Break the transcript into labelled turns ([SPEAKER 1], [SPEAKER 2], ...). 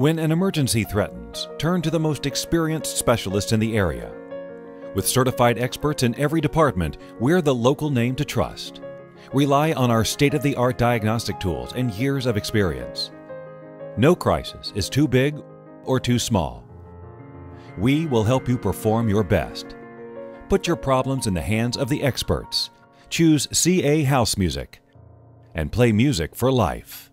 [SPEAKER 1] When an emergency threatens, turn to the most experienced specialists in the area. With certified experts in every department, we're the local name to trust. Rely on our state of the art diagnostic tools and years of experience. No crisis is too big or too small. We will help you perform your best. Put your problems in the hands of the experts. Choose CA House Music and play music for life.